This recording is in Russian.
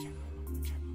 Чем? Чем?